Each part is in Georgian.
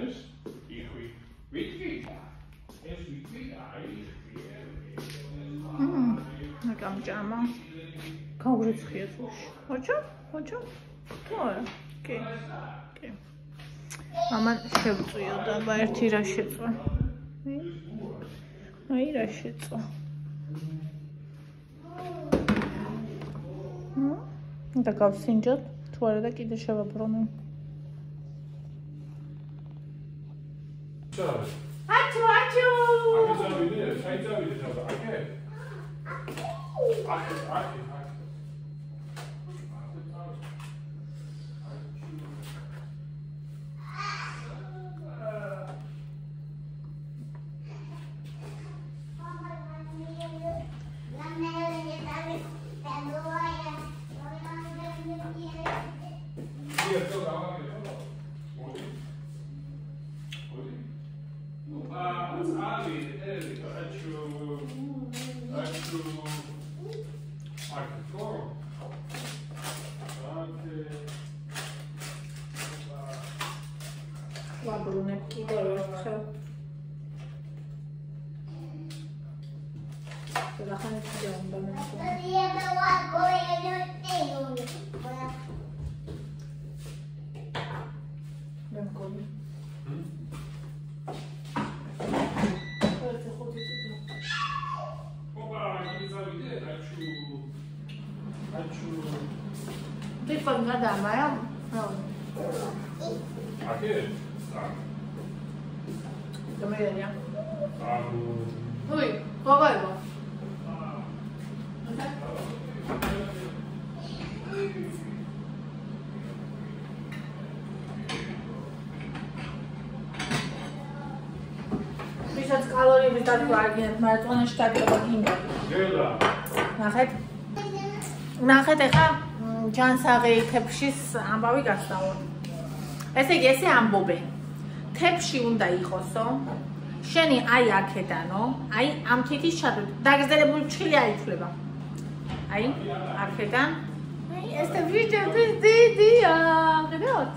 ეს იხვი ვიტკიდა ეს ვიტკიდა აი მმ გამჭამა გავრიცხია წუში ოჩო ოჩო. თორე კი კი. ამან შევწიო და ბა ერთი რა შეწვა. აი რა შეწვა. და გავსინჯოთ თუ არა და კიდე შევაბრუნო აჩუ აჩუ აკე წავიდე საიტავიდე და აკე აკე აკე ვაბრუნებ თვითონ გადამაია? რა. აკე გამერია. უი, გოგოება. ვისაც კალორიების დათვა არ გინდათ, მარწვანაში დაგება გინდათ. გელა ნახეთ. ნახეთ ახლა ჯანსაღი თეფშის ამბავი გასწავლო. ესე იგი ესე ამბობენ. თეფში უნდა იყოსო. შენი აი აქედანო, აი ამ თითის ჩადო. დაგზელებული ჩხილი არ ითვლება. აი, აქედან. აი, ეს ვიჯები დიდია. ხედავთ?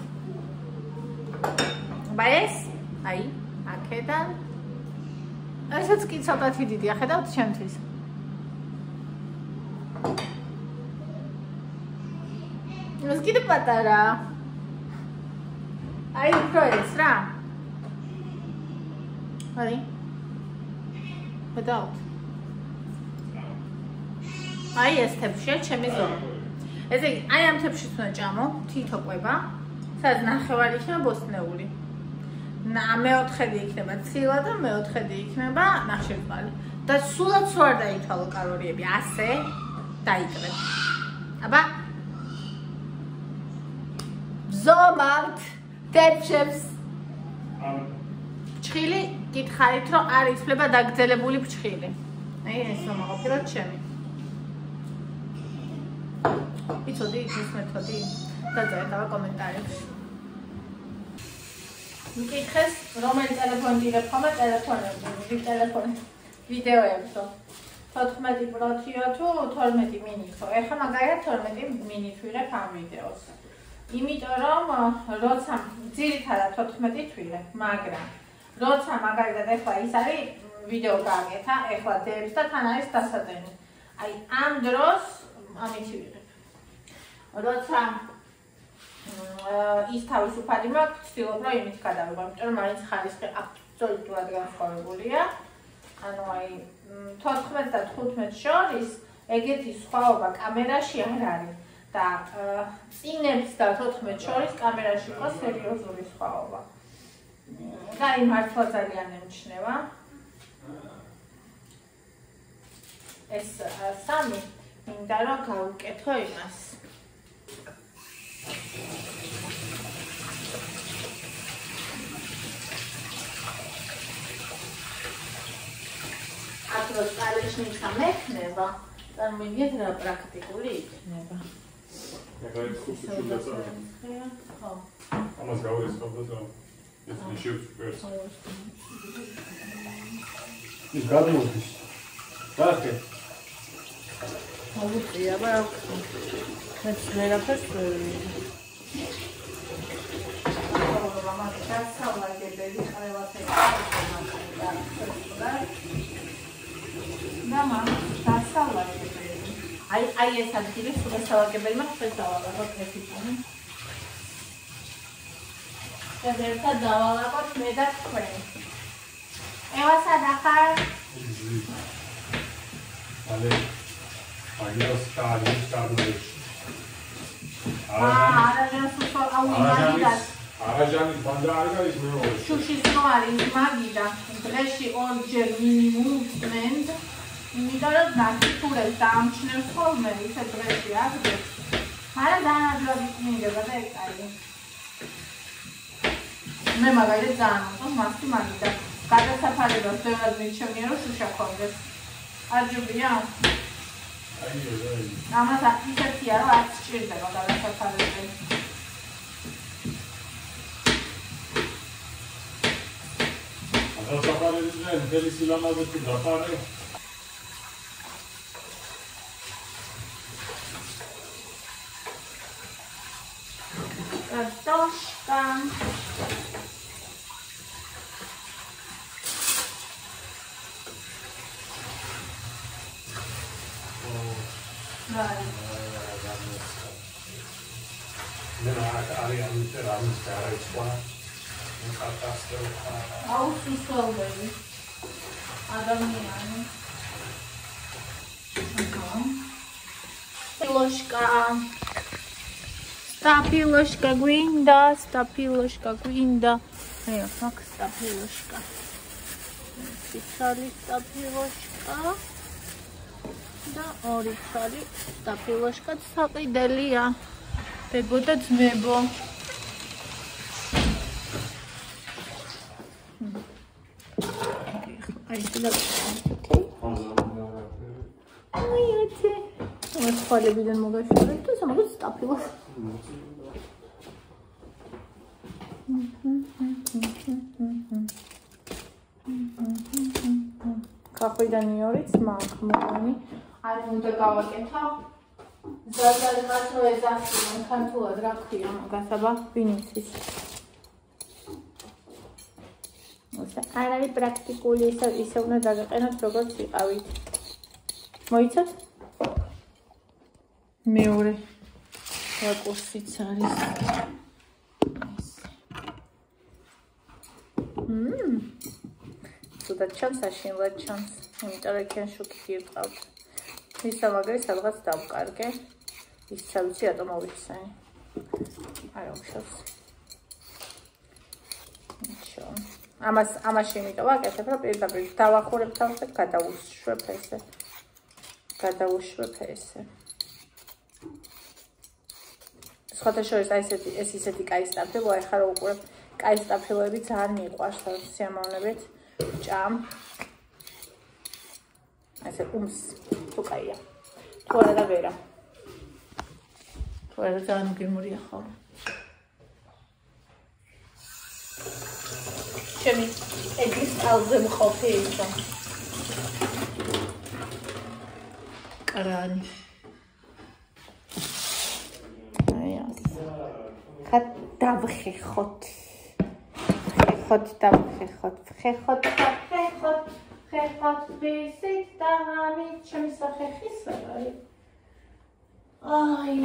ბაეს? აი, აქედან. ესეც კი ცოტათი დიდია, ხედავთ ჩემთვის? ეს კიდე პატარა. აი, უფრო ეს რა. აი. ხედავთ? აი ეს თეფშია ჩემი ზომა. ესე იგი, აი ამ თეფშიც უნდა ჭამო, თითო ყვება, სადაც ნახევარი იქნება ბოსტნეული. ნა მეოთხედი იქნება ცილა და მეოთხედი იქნება ნახშირწყალი. და სულაც არ დაითვალო კალორიები, ასე დაიკრებ. აბა ზომავთ თეფშებს ამ ჩხილი გითხარით რომ არ იცვლება დაგძელებული ფჩხილი. აი ეს რომ ყოფილიყო ჩემი. იცოდი ის მეთოდი? დაწერეთ აბა კომენტარებში. მიკითხეს რომელი ტელეფონი დირებ ხომ ტელეფონები, ტელეფონი ვიდეოებსო. 14 პროთიო თუ 12 მინითო. ეხლა მაგალითად 12 მინით ვირებ ამ ვიდეოს. იმიტომ რომ როცა ძირითადად 14 თვირე, მაგრამ როცა მაგალითად ეხლა ის არის ვიდეო გააკეთა, ეხლა დებს და თან არის დასადენი. აი ამ დროს ამით ვიღებ. როცა ის თავისუფალი მაქვს, ვცდილობ რომ იმით გადავიღო, იმიტომ რომ მაინც ხარისხი აბსოლუტურად განსხვავებულია. ანუ აი 14 და 15 შორის ეგეთი სხვაობა კამერაში არ არის. და წინებს და 14 შორის კამერაში ყო სერიოზული სხვაობა. და აი მართლა ძალიან ემჩნევა. ეს სამი მინდა რომ გავუკეთო იმას. აკრო წალეშნიკა მექნება, წარმოგიდგენთ რა პრაქტიკული იქნება. რაღაც ხუთი უნდა წავა. ხო. ამას გავერესხავდა და ეს ნიშევს ფერს. ის გადმოდის. დახე. მოუწი, აბა ეს ვერაფერს ამას გასალაგებელი ყველაფერი და მამა გასალაგებელი აი აი ეს ადგილი თქვენ სალაგებელმა თქვენ დავალაგოთ მეკითხანი. ერთად დავალაგოთ მე და თქვენ. ევასად ახარ? ალე აგიოს კარი სტაბილში. არაჟანს უფრო აუმაგიდას. არაჟანის ბანდა არ არის მეორე. შუშის რო არის მაგიდა. დღეში ორჯერ მინიმუმ წმენდ. იმიტომ რომ ნაკიფურებს დაამჩნევს ხოლმე ისე დღეში აგდებს მაგრამ დაანაძლებით მინდება და ეს არის. მე მაგალითად ძალიან უნდა მასი მაგიდან გადასაფარებას ბევრად მიჩვენია რომ შუშა ქონდეს. არჯობია აი აი. ამას ისეთია რომ არც სჭირდება საფარების და მთელი სილამაზე თუ დაფარე, კარტოშკა აი მე რა არის stapilloshka gwinda stapilloshka gwinda მე აქ stapilloshka ცალი stapilloshka და ორი ცალი stapilloshka საყიდელია. ბებო და ძმებო. აი შეიძლება აი ათი ეს ხალებიდან მოგაშორეთ და სამაგოთ სტაფილო. კაფედან იორიც მაგმონი არ უნდა გავაკეთო ზარდალმას რო ეზახი ხანთულად რა ქვია? მაგასაბა ვინიცის. ოსა არ არის პრაქტიკული ისე ისე უნდა დაგაყენოთ როგორც იყავით. მოიცათ მეორე რაკურსიც არის. მმ თუდა ჩანს აშინლად ჩანს. იმიტომ რომ კენ შუქი გიყავთ ისა მაგარი სადღაც დავკარგე. ის ცალცი ატომოვიცე აი ოქშოს ისო ამას ამაში იმიტომ ვაკეთებ რომ პირდაპირ დავახურებ თავს და გადაუშვებ ესე. გადაუშვებ ესე სხვათა შორის აი ესეთი ეს ისეთი кай სტაფილო, აი ხარ უყურებ кай სტაფილოები ძალიან მიყვარს, შემოვნებით ჭამ. ასე უმს თუ кайია. თუ არა და ვერა. თუ არა ძალიან გემურია ხოლმე. ჩემი ეგის ალზე მყოფი ისო. კრანი ხათ დავხეხოთ. ხეხოთ დავხეხოთ. ხეხოთ ხეხოთ ხეხოთ ვისით და ამი ჩემი სახეხის არის. აი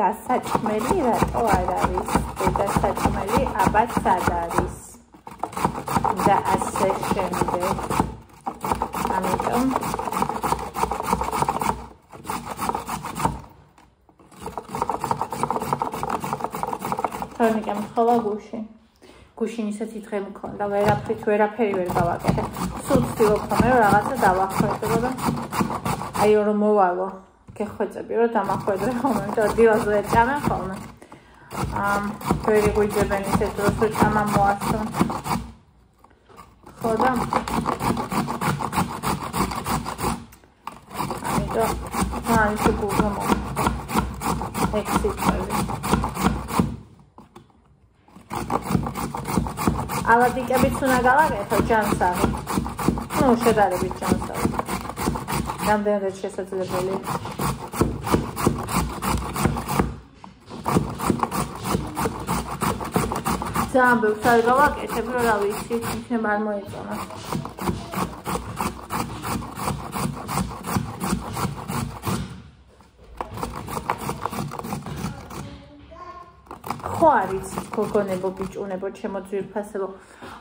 დედა საჭმელი რატო არ არის? დედა საჭმელი აბა სად არის? და ასე შემდეგ. ამიტომ თორნიკა მხოლა გუში. გუშინ ისეთი დღე მქონდა, ვერაფრით ვერაფერი ვერ გავაკეთე. სულ ვცდილობ ხოლმე რაღაცა დავახვედრო და აი რომ მოვალო. გეხვეწები რომ დამახვედრე ხოლმე, იმიტომ რომ დილაზე ეჭამე ხოლმე. ამ ვერი გვიძებენ ისე დროს რომ ჭამა მოასწრონ. ხო და? ამიტომ მაინც გუგა მომხდა ექსიტები ალადიკებიც უნდა გავაკეთო ჯანსაღი. ну შედარებით ჯანსაღი. რამდენად შესაძლებელი ძალიან ბევრს არ გავაკეთებ, რომ რა ვიცი, იქნება არ მოეწონა. ხო არიცით, გოგონებო, ბიჭუნებო, ჩემო ძვირფასებო.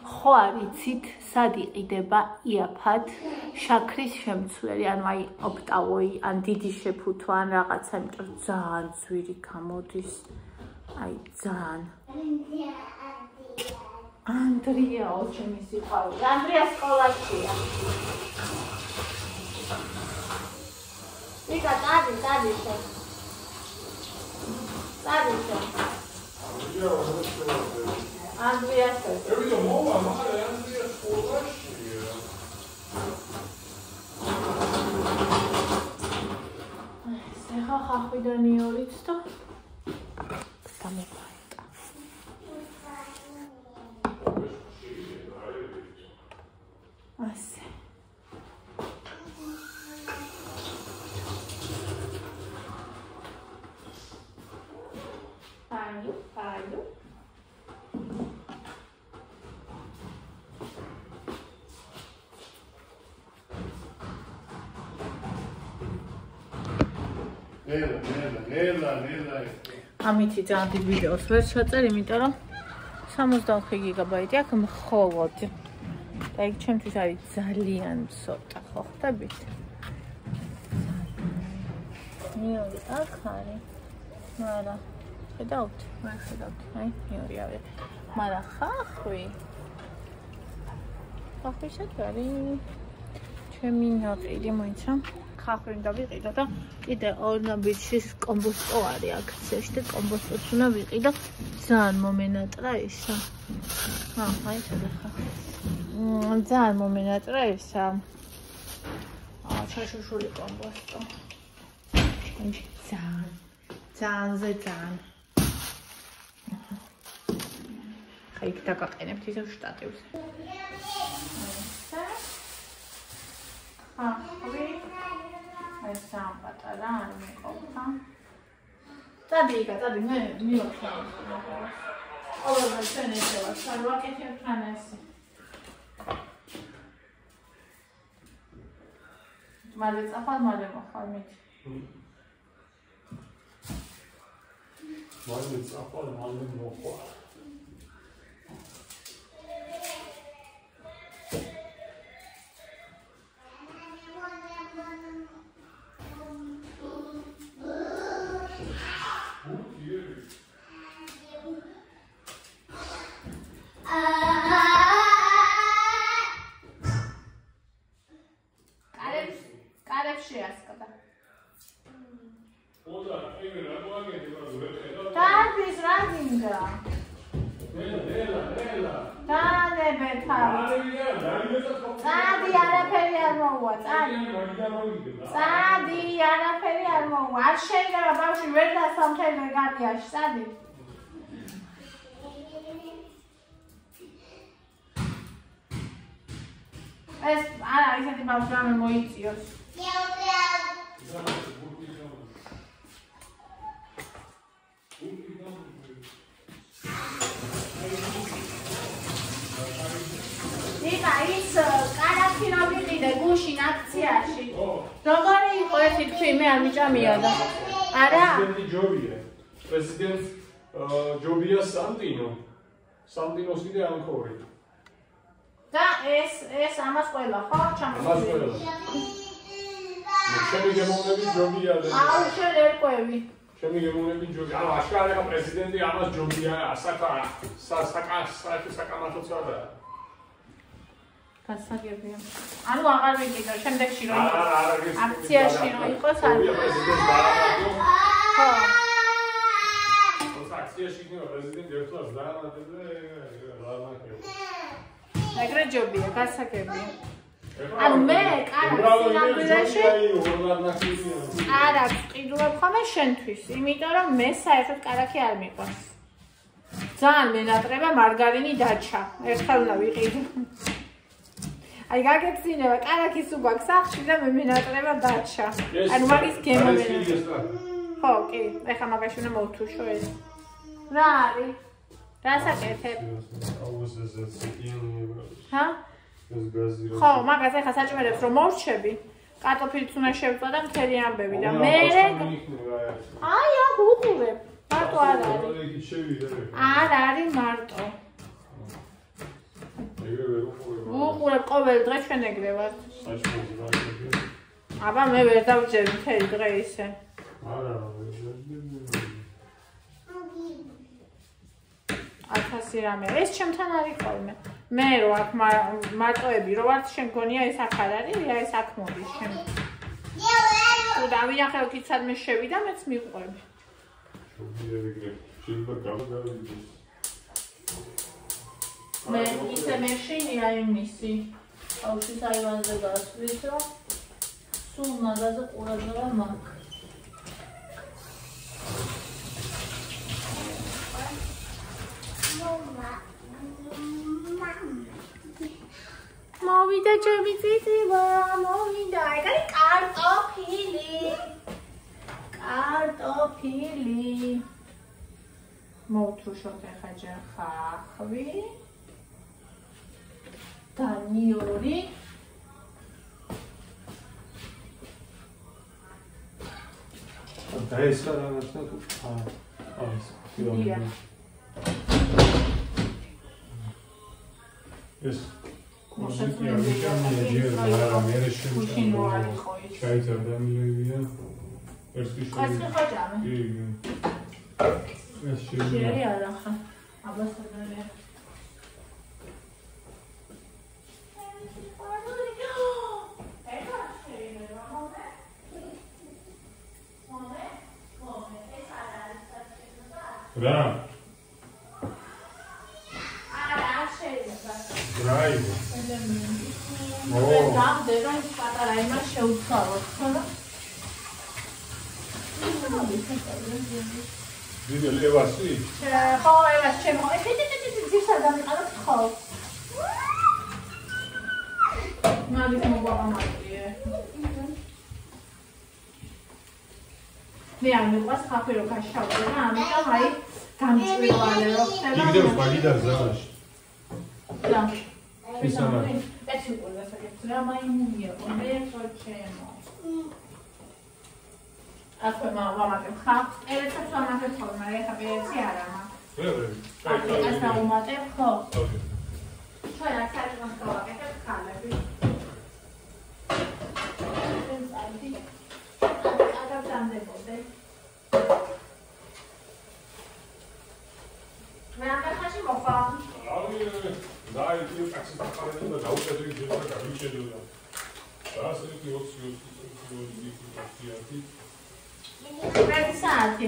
ხო არიცით, სად იყიდება იაფად შაქრის შემცვლელი, ანუ აი ოპტავოი, ან დიდი შეფუთვა, ან რაღაცა, იმიტომ ძალიან ძვირი გამოდის. აი ძალიან. ანდრია ოჩემი სიყვარული. ანდრია სკოლაშია. ვიკა დადი, დადი შე. დადი შე. ანდრია შე. ევიდო მოვა, მაგრამ ანდრია სკოლაშია. ეხა ხახვიდანი ორიც და დამეყარა. ასე. აი, აი. ნელა, ნელა, ნელა, ნელა. ამითი ძალიან დიდ ვიდეოს ვერ ჩაწერ, იმიტომ რომ 64 გიგაბაიტი აქ მხოლოდ. და იქ ჩემთვის არის ძალიან ცოტა, ხო ხტებით? მეორე აქ არის. მარა ხედავთ? მე ხედავთ, აი, მეორე არის. მარა ხახვი. ხახვი შეკარი. ჩემი ნაყიდი მოიცა. ხახვი უნდა ვიყიდო და კიდე ორნაბიჩის კომბოსტო არის აქციაში და კომბოსტოც უნდა ვიყიდო. ძალიან მომენატრა ისა. ა, აი ეს ხახვი. მმ, ძალიან მომენატრა ისა. ა, ჩაშუშული კომბოსტო. ძალიან. ძალიან. ხა იქ დაგაყენებთ ისევ შტატივს. აი სამ პატარა არ მეყოფა. წადი იკა, წადი მე მივახშავ. ყოველდღე ჩვენ ესე ვარ, სულ ვაკეთებ თან ესე. მალე წახვალ, მალე მოხვალ მით. მალე წახვალ, მალე მოხვალ. არ შეიძლება ბავშვი ვერ დასამთელე გადიაში, წადი. ეს არა, ისეთი ბავშვი რამე მოიწიოს. იკა ის კარაქი რომ ვიყიდე გუშინ აქციაში. როგორი იყო ეს თქვი მე არ მიჭამია და არა პრეზიდენტი ჯობია. პრეზიდენტ ჯობია სანტინო. სანტინოს კიდე ანკორი. და ეს ეს ამას ყველა ხო ყველა. ჩემი გემოვნები ჯობია აუ შენ ერკვევი ჩემი გემოვნები ჯობია. ანუ აშკარაა პრეზიდენტი ამას ჯობია, ასაკა სასაკა საკამათოცა და გასაგებია ანუ აღარ ვიყიდო შემდეგში რომ არა იყოს არა არა აქციაში რომ იყოს არ ხო აქციაში იქნება პრეზიდენტი ერთად დაამატე და რა ნაკეთო. და ეგრე ჯობია, გასაგებია. ანუ მე კარგ სინამდვილეში არ აქვს ყიდულობ ხოლმე შენთვის, იმიტომ რომ მე საერთოდ კარაქი არ მიყვარს. ძალიან მენატრება მარგარინი დაჩა. ერთხელ უნდა ვიყიდო. აი გაგეცინება, კარაქის უგაქ სახში და მე მენატრება დაჩა. ანუ მაგის გემო მენატრება. ხო, კი, ეხლა მაგაში უნდა მოვთუშო ეს. რა არის? რასაკეთებ? ჰა? ხო, მაგას ეხლა საჭმელებს რომ მოვჩები, კარტოფილიც უნდა შევწვა და მთელი ამბები და მე აი, აქ უყურებ. მარტო არ არის. არ არის მარტო. უყურებ ყოველ დღე ჩვენ ეგრე ვარ. აბა მე ვერ დავჯერ მთელი დღე ისე. არა, ათასი რამე. ეს ჩემთან არის ხოლმე. მე რო აქ მარტოები რო ვარ შენ გონია ეს აქ არ არის, რა ეს აქ მოდის შენ. თუ დავინახე უკიცად მე შევიდა მეც მიყვები. მე ისე მეშინი აი მისი. აუჩის აივანზე გასვლის რომ სულ მაგაზე ყურადღება მაქვს. მოვიდა ჩემი ციციბა, მოვიდა. ეგ არის კარტოფილი. კარტოფილი. მოვთუშოთ ახლა ჯერ ხახვი. დანიორი. და ეს რაღაცა თუ აა ეს დია ეს კოზიტი ამჟამია ჯერ არა მე შემჭამ ჩაიწერდა მილევია ერთი შვილი ეს ხაჭამე კი ეს შვილი შერი არა ხა აბასადარია რა? რაი ო. დამდე რომ პატარა იმას შეუცვალოთ ხო? ვიდეო ლევასი. ხო ევას ჩემო ეს ის ადამიანი ხო? მაგის მოგვამართლე მე არ მეყვას ხაფი რო გაშავდე რა ამიტომ აი გამჭვირვალე რო ხდება ვიდეოს მაგიდა ზავაში და ის არა ეს უკვე გასაგებს რა მაიმუნია მე ხოჩემო აქვე მამაკე ხარ ერეცებს ამაკე ხოლმე ეხა პერეცი არა მა აი ეს აუმატებ ხო? ჩვენ აქ არის მასკოვაკეთებ ხალები მე ამ ხაში მოხარ და იგი კაცი დაყარებდა და დაუჭერდი ძილს და გამიჭედოდა. რას იგი 20 20 მე საათი.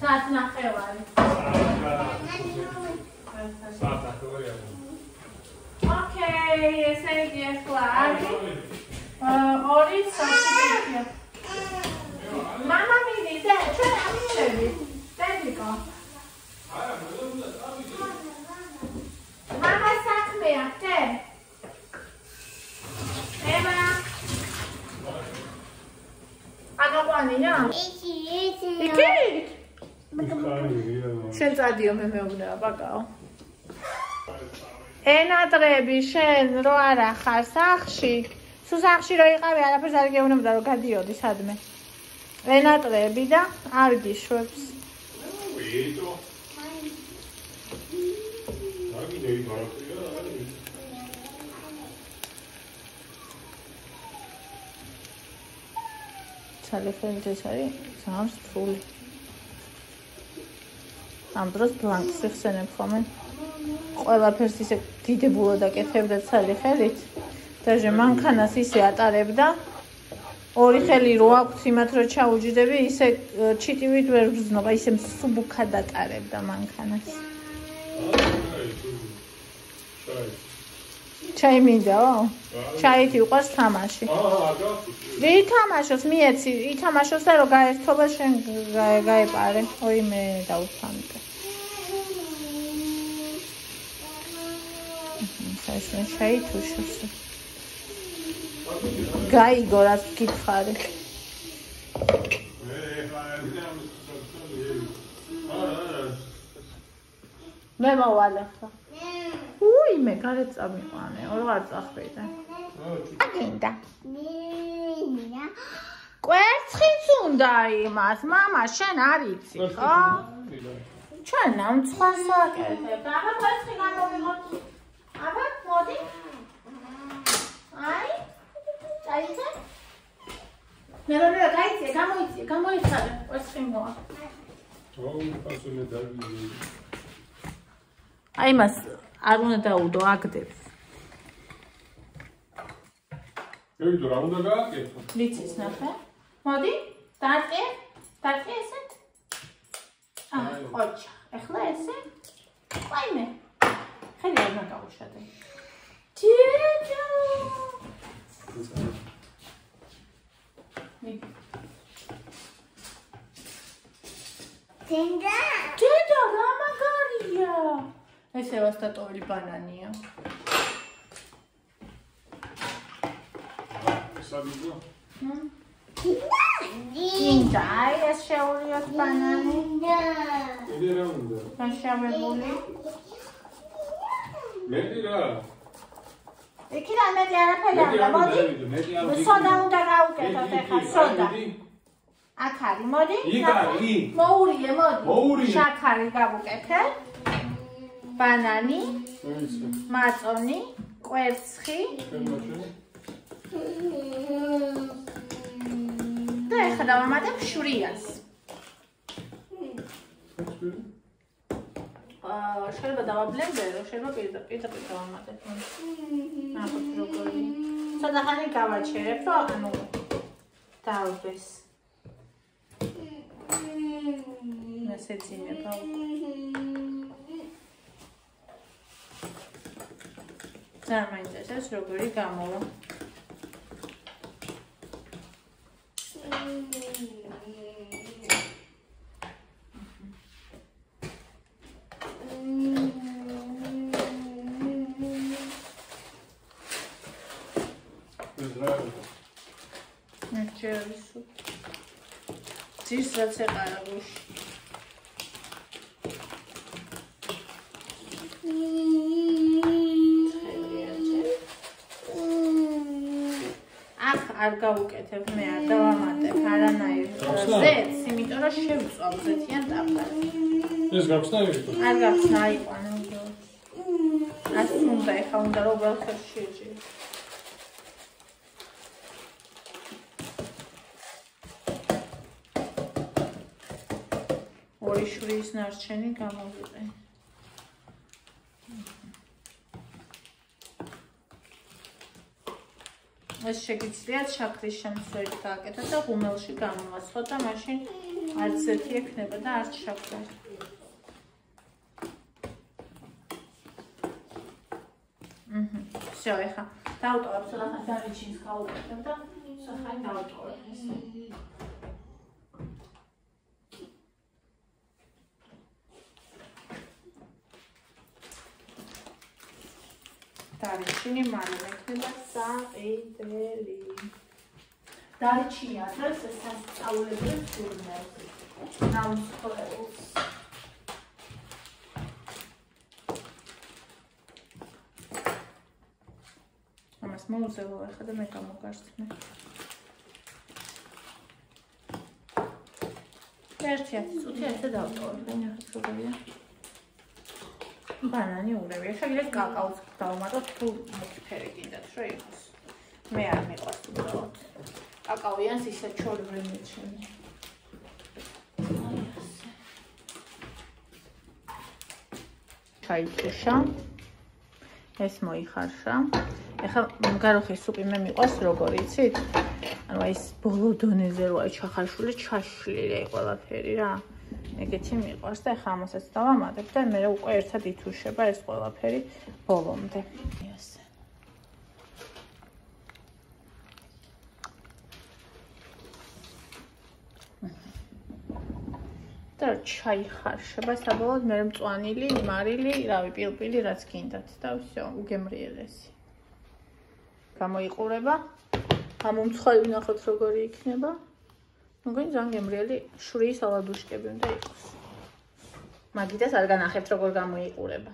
საათი ნახევარი. საათი ნახევარი. ოკეი, ესე იგი ახლა არის ორი საათი. მამა მიდი, და ჩვენ ამიშები. დედიკო. არა, მე უნდა მამა საქმე ახე. ემა. აგაყვანია? იცი, იცი. იცი? შენ წადიო მე მეუბნება ბაკაო. ენადრები შენ რო არა ხარ სახში? სულ სახში რო იყავი, არაფერს არ გეუბნებოდა რომ გადიოდი სადმე. ენადრები და არ გიშვებს. ვიტო დეი ბარაკია ჩალეფენით ეს არის ძალიან სრული ამ დროს ბლანკს იხსენებ ხომე ყველაფერს ისე დიდებულად აკეთებდა ცალი ხელით და ჟე მანქანას ისე ატარებდა. ორი ხელი რო აქვს იმათ რო ჩაუჯდები ისე ჩიტივით ვერ გზნობა ისე მსუბუქად ატარებდა მანქანას ჩაი მინდაო? ჩაით იყოს თამაში. აა, აგა. ვითამაშოს, მიეცი, ითამაშოს და რომ გაერთობა შენ გაე- გაეპარე. ой, მე დავთანკე. საერთოდ ჩაი თუ შოს. გაიგო რაც გითხარი. მე მოვალე ხა. უი, მე გარეთ წამიყვანე, ორღარ წახვიდე. აგინდა. კვერცხიც უნდა იმას, мама, შენ არ იცი, ხო? ჩვენ ამ ცხვას ვაკეთებ. აბა კვერცხი გამოვიღოთ. აბა, მოდი. აი. წაიცე. მე რომ რა გაიცე, გამოიცე, გამოიხარე, კვერცხი მოა. აუ, პასუხი დავიძინე. აი მას არ უნდა დაუდო აგდებს. ევითო რა უნდა გააკეთო? ვიცის ნახე. მოდი, დარტყე. დარტყე ესე. აა, ოჩა. ეხლა ესე. ყაიმე. ხელი არ მაგავშადე. ჯეჯო. მიდი. ჯეჯო, რა მაგარია. ესე ვასტატორი ბანანია. სადიგო? გინდა, აი ეს შეურიოთ ბანანი. მე რა უნდა? გაშავებული. მე რა? იქიდან მეტი არაფერი არ უნდა, მოდი. სოდა უნდა გავუკეთოთ ეხლა, სოდა. აქ არის, მოდი. იქ არის, მოურიე, მოდი. შაქარი გავუკეთე. ბანანი, მაწონი, კვერცხი და ეხლა დავამატებ შვრიას. აა, შეიძლება დავაბლენდერო, შეიძლება პირდაპირ პირდაპირ დავამატებ. ნახოთ როგორი. სადა ხანი გავაჩერებ, რომ ანუ დავდეს. ესეცინება. და მაინტერესებს როგორი გამოვა. რა? ნაჩერისო. ძირს რაც ეყარა გუში. აქ არ გავუკეთებ, მე არ დავამატებ არანაირ ზეთს, იმიტომ რომ შევწვალ ზეთიან ტაფას. ეს გაქვს ნაირი? არ გაქვს აიყვანო უბრალოდ. ას უნდა ეხა უნდა რომ უბრალოდ შეეჭირო. ორი შვრიის ნარჩენი გამოვიყე. ეს შეგიძლიათ შაქრის შემცველი გააკეთოთ და ღუმელში გამომასხოთ და მაშინ არც ერთი ექნება და არც შაქრი. აჰა. всё, ეხა დავტოვებ სულახან დარიჩინს გავუკეთებ და სახან დავტოვებ ესე. დარიჩინი მალე მექნება საყიდელი. დარიჩინი ეს სასწაულებრივ ფურნელს. ნაუსხლელს. ამას მოუზელო ახლა და მე გამოგარცნე. ერთი ათი წუთი ასე დავტოვებ. ახლა სულია. ბანანი ახლა გიდეთ კაკაოს დავუმატოთ თუ მოკიფერი გინდათ რომ იყოს. მე არ მიყვარს უბრალოდ. კაკაოიანს ისე ჩორბრი მეჩვენი. ჩაიფუშა. ეს მოიხარშა. ეხლა გაროხის სუპი მე მიყვარს როგორ იცით? ანუ აი ეს ბოლო დონეზე რო აი ჩახარშული ჩაშლილი ყველაფერი რა. ეგეთი მიყვარს და ახლა ამასაც დავამატებ და მე უკვე ერთად ითუშება ეს ყველაფერი ბოლომდე. ესე. და ჩაიხარშება საბოლოოდ მე მწვანილი, მარილი, რავი, პილპილი რაც გინდათ და всё, უგემრიელესი. გამოიყურება. გამომცხვევი ნახოთ როგორი იქნება. მოგონი ძალიან გემრიელი შვრიის ალადუშკები უნდა იყოს. მაგიტას არ განახებთ როგორ გამოიყურება.